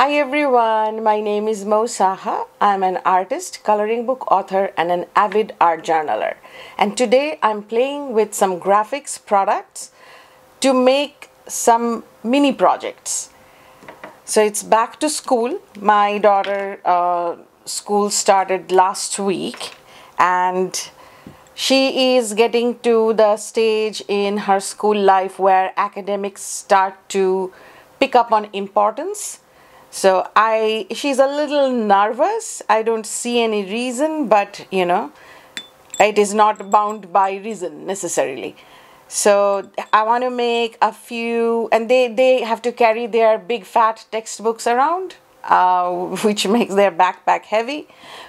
Hi everyone, my name is Mo Saha. I'm an artist, coloring book author, and an avid art journaler. And today I'm playing with some Grafix products to make some mini projects. So it's back to school. My daughter uh, school started last week and she is getting to the stage in her school life where academics start to pick up on importance so I she's a little nervous. I don't see any reason, but you know, it is not bound by reason necessarily. So I want to make a few, and they they have to carry their big fat textbooks around, uh, which makes their backpack heavy.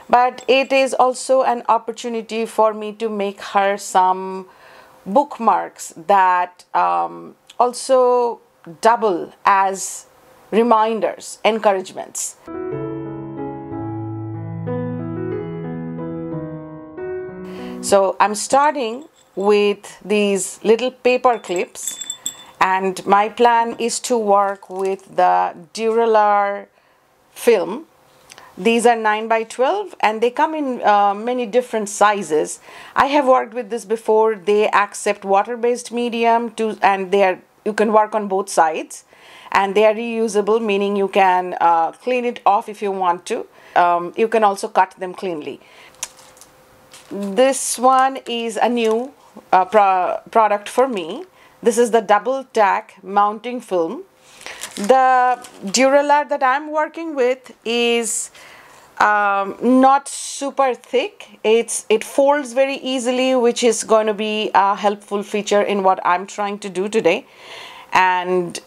But it is also an opportunity for me to make her some bookmarks that um, also double as reminders, encouragements. So I'm starting with these little paper clips and my plan is to work with the Duralar film. These are 9 by 12 and they come in uh, many different sizes. I have worked with this before. They accept water-based medium to and they are you can work on both sides and they are reusable meaning you can uh, clean it off if you want to. Um, you can also cut them cleanly. This one is a new uh, pro product for me. This is the double tack mounting film. The Duralar that I'm working with is um, not super thick. It's it folds very easily which is going to be a helpful feature in what I'm trying to do today. And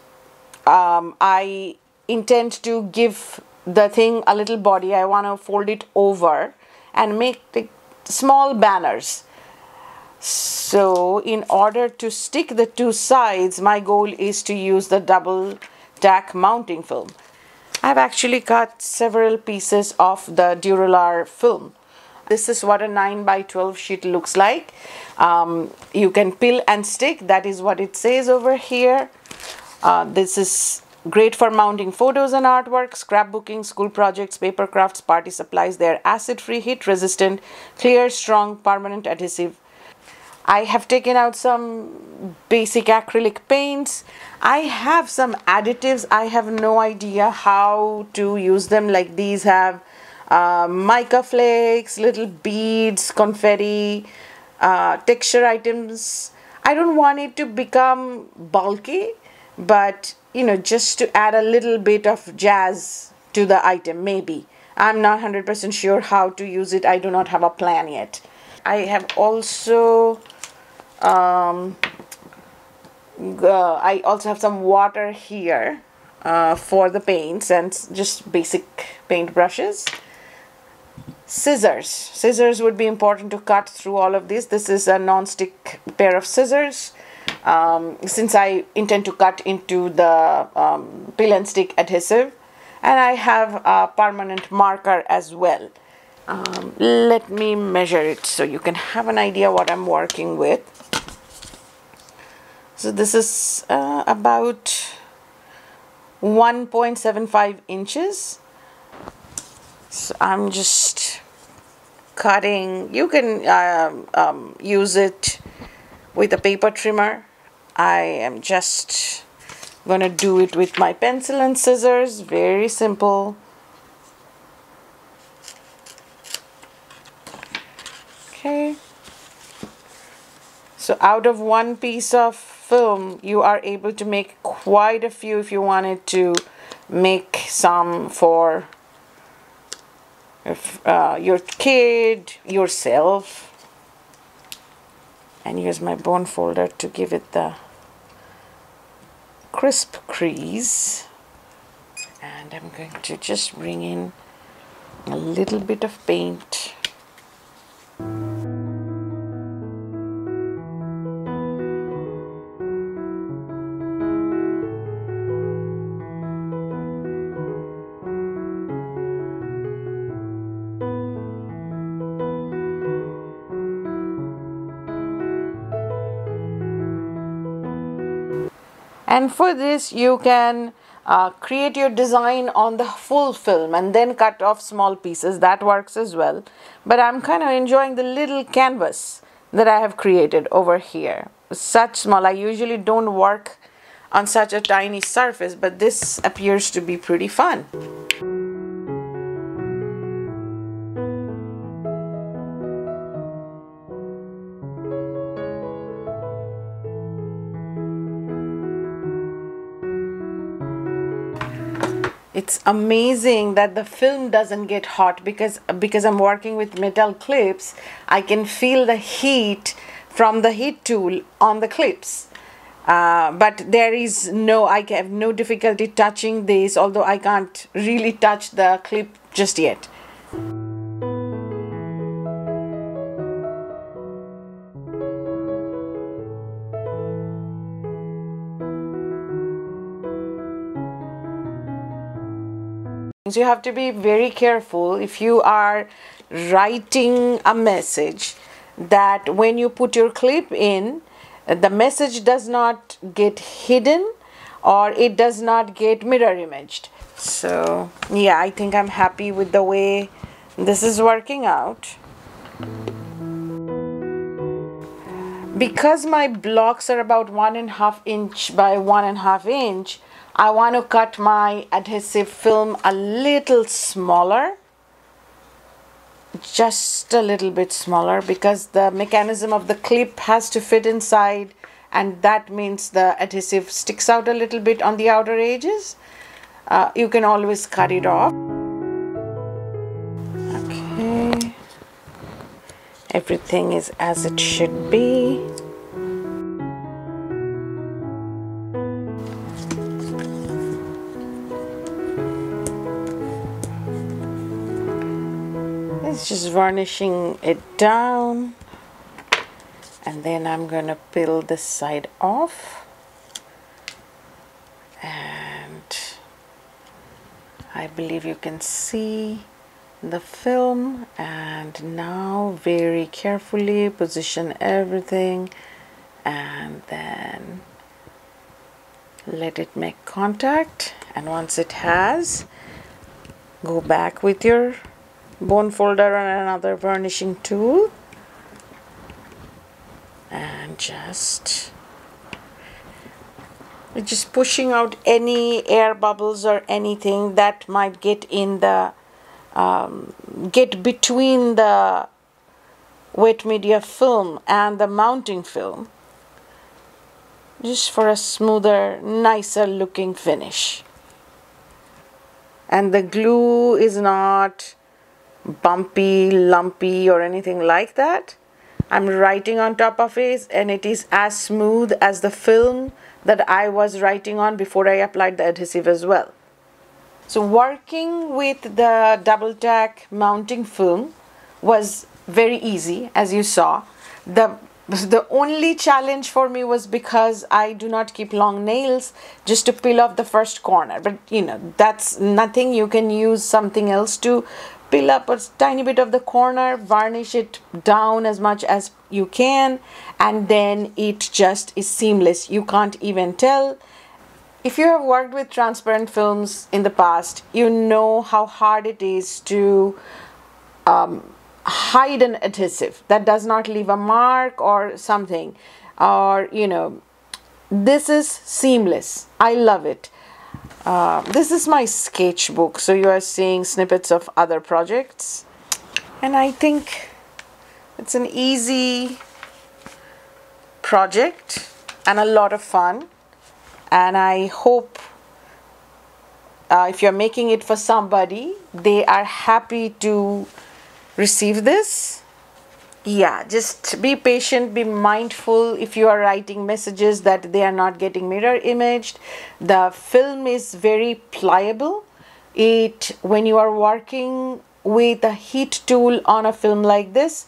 um, I intend to give the thing a little body. I want to fold it over and make the small banners. So in order to stick the two sides, my goal is to use the double tack mounting film. I've actually cut several pieces of the Duralar film. This is what a 9 by 12 sheet looks like. Um, you can peel and stick, that is what it says over here. Uh, this is great for mounting photos and artwork, scrapbooking, school projects, paper crafts, party supplies. They're acid-free, heat-resistant, clear, strong, permanent adhesive. I have taken out some basic acrylic paints. I have some additives. I have no idea how to use them. Like these have uh, mica flakes, little beads, confetti, uh, texture items. I don't want it to become bulky but you know just to add a little bit of jazz to the item maybe. I'm not 100% sure how to use it. I do not have a plan yet. I have also um, uh, i also have some water here uh, for the paints and just basic paint brushes. Scissors. Scissors would be important to cut through all of this. This is a non-stick pair of scissors um, since I intend to cut into the um, peel and stick adhesive and I have a permanent marker as well. Um, let me measure it so you can have an idea what I'm working with. So this is uh, about 1.75 inches. So I'm just cutting. You can uh, um, use it with a paper trimmer I am just gonna do it with my pencil and scissors. Very simple. Okay. So out of one piece of film you are able to make quite a few if you wanted to make some for if, uh, your kid yourself. And use my bone folder to give it the crisp crease. And I'm going to just bring in a little bit of paint and for this you can uh, create your design on the full film and then cut off small pieces. That works as well. But i'm kind of enjoying the little canvas that i have created over here. Such small i usually don't work on such a tiny surface but this appears to be pretty fun it's amazing that the film doesn't get hot because because I'm working with metal clips I can feel the heat from the heat tool on the clips. Uh, but there is no I have no difficulty touching this although I can't really touch the clip just yet you have to be very careful if you are writing a message that when you put your clip in the message does not get hidden or it does not get mirror imaged. So yeah i think i'm happy with the way this is working out. Because my blocks are about one and a half inch by one and a half inch I want to cut my adhesive film a little smaller. Just a little bit smaller because the mechanism of the clip has to fit inside and that means the adhesive sticks out a little bit on the outer edges. Uh, you can always cut it off. Okay. Everything is as it should be it's just varnishing it down. And then I'm gonna peel the side off. And I believe you can see the film. And now very carefully position everything. And then let it make contact. And once it has go back with your bone folder and another varnishing tool. And just just pushing out any air bubbles or anything that might get in the um, get between the wet media film and the mounting film just for a smoother nicer looking finish. And the glue is not bumpy, lumpy, or anything like that. I'm writing on top of it and it is as smooth as the film that I was writing on before I applied the adhesive as well. So working with the double tack mounting film was very easy as you saw. The the only challenge for me was because I do not keep long nails just to peel off the first corner but you know that's nothing you can use something else to peel up a tiny bit of the corner varnish it down as much as you can and then it just is seamless. You can't even tell. If you have worked with transparent films in the past you know how hard it is to um, hide an adhesive that does not leave a mark or something or you know this is seamless. I love it uh, this is my sketchbook so you are seeing snippets of other projects. And I think it's an easy project and a lot of fun. And I hope uh, if you're making it for somebody they are happy to receive this yeah just be patient be mindful. If you are writing messages that they are not getting mirror imaged the film is very pliable. It when you are working with a heat tool on a film like this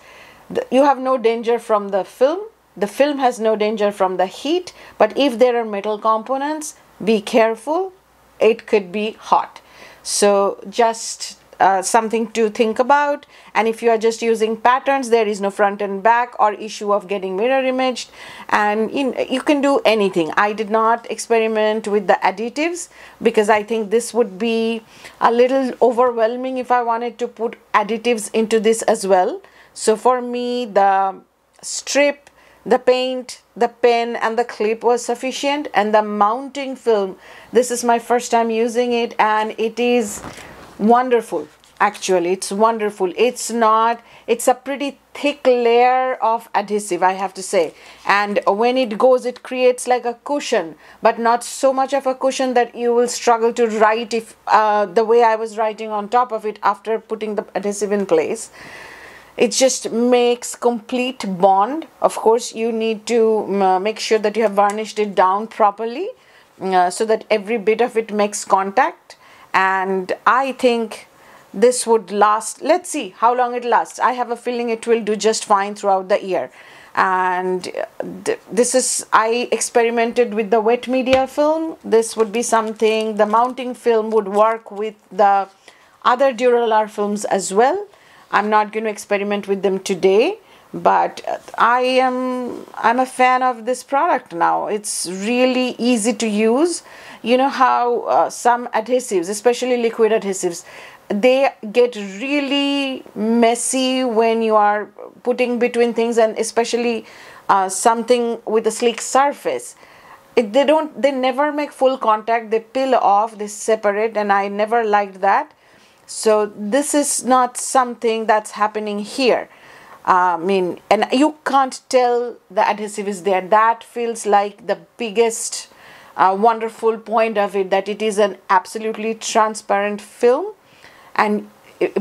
you have no danger from the film. The film has no danger from the heat but if there are metal components be careful. It could be hot. So just uh, something to think about. And if you are just using patterns there is no front and back or issue of getting mirror imaged. And you, you can do anything. I did not experiment with the additives because i think this would be a little overwhelming if i wanted to put additives into this as well. So for me the strip the paint the pen and the clip was sufficient. And the mounting film this is my first time using it and it is wonderful actually. It's wonderful. It's not it's a pretty thick layer of adhesive i have to say. And when it goes it creates like a cushion but not so much of a cushion that you will struggle to write if uh, the way i was writing on top of it after putting the adhesive in place. It just makes complete bond. Of course you need to uh, make sure that you have varnished it down properly uh, so that every bit of it makes contact and I think this would last let's see how long it lasts. I have a feeling it will do just fine throughout the year. And this is I experimented with the wet media film. This would be something the mounting film would work with the other Duralar films as well. I'm not going to experiment with them today but I am I'm a fan of this product now. It's really easy to use. You know how uh, some adhesives especially liquid adhesives they get really messy when you are putting between things and especially uh, something with a sleek surface. It, they don't they never make full contact. They peel off they separate and i never liked that. So this is not something that's happening here I mean, and you can't tell the adhesive is there. That feels like the biggest uh, wonderful point of it that it is an absolutely transparent film and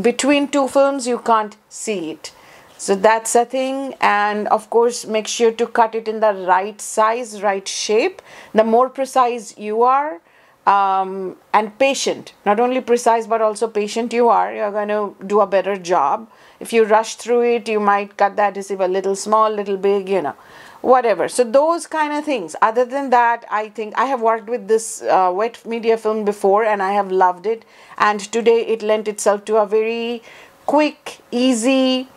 between two films you can't see it so that's a thing and of course make sure to cut it in the right size right shape the more precise you are um, and patient. Not only precise but also patient you are. You're going to do a better job. If you rush through it you might cut the adhesive a little small little big you know. Whatever. So those kind of things. Other than that i think i have worked with this uh, wet media film before and i have loved it. And today it lent itself to a very quick easy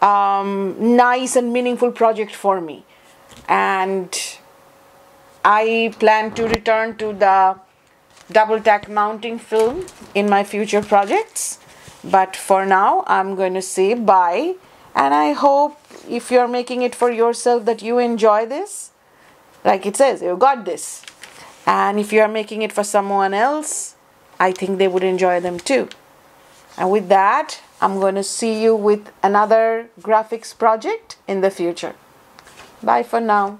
um, nice and meaningful project for me. And i plan to return to the double tack mounting film in my future projects. But for now i'm going to say bye. And i hope if you're making it for yourself that you enjoy this. Like it says you got this. And if you're making it for someone else i think they would enjoy them too. And with that i'm going to see you with another Grafix project in the future. Bye for now